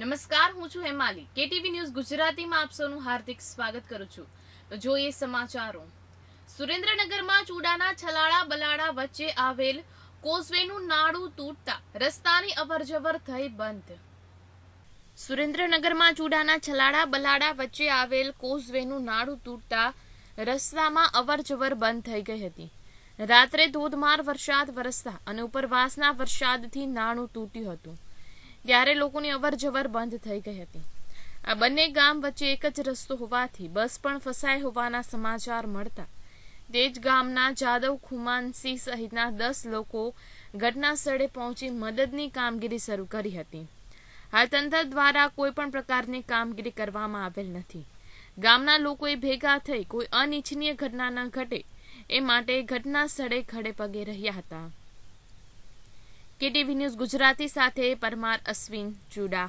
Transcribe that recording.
નમસ્કાર, હું છું હેમાલી. કેટીવી ન્યૂઝ ગુજરાતીમાં આપ સૌનું હાર્દિક સ્વાગત કરું છું. જોઈએ સમાચારો. સુરેન્દ્રનગરમાં ચૂડાના છલાડા બલાડા વચ્ચે આવેલ કોઝવેનું નાડું તૂટતા રસ્તાની અવરજવર થઈ બંધ. સુરેન્દ્રનગરમાં ચૂડાના છલાડા બલાડા વચ્ચે આવેલ કોઝવેનું નાડું તૂટતા રસ્તામાં અવરજવર બંધ થઈ ગઈ હતી. રાત્રે ધોધમાર વરસાદ વરસતા અને ઉપરવાસના વરસાદથી નાણું તૂટ્યું હતું. ત્યારે લોકોની અવરજવર બંધ થઈ ગઈ હતી. આ બંને ગામ વચ્ચે એક જ રસ્તો હોવાથી બસ પણ ફસાય હોવાના સમાચાર મળતા. તે જ ગામના જાદવ ખુમાનસિંહ સહિતના દસ લોકો ઘટના સ્થળે પહોંચી મદદની કામગીરી શરૂ કરી હતી. હાલ તંત્ર દ્વારા કોઈ પણ પ્રકારની કામગીરી કરવામાં આવેલ નથી. ગામના લોકોએ ભેગા થઈ કોઈ અનિચ્છનીય ઘટના ન ઘટે એ માટે ઘટના સ્થળે ખડે પગે રહ્યા હતા. કેટીવી ન્યૂઝ ગુજરાતી સાથે પરમાર અશ્વિન ચુડા